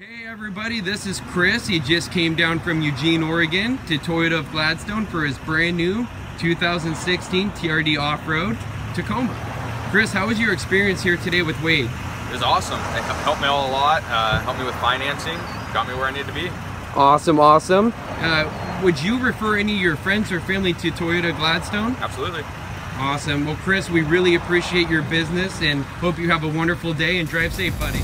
Hey everybody, this is Chris. He just came down from Eugene, Oregon to Toyota of Gladstone for his brand new 2016 TRD Off-Road Tacoma. Chris, how was your experience here today with Wade? It was awesome. It helped me all a lot, uh, helped me with financing, got me where I need to be. Awesome, awesome. Uh, would you refer any of your friends or family to Toyota Gladstone? Absolutely. Awesome. Well, Chris, we really appreciate your business and hope you have a wonderful day and drive safe, buddy.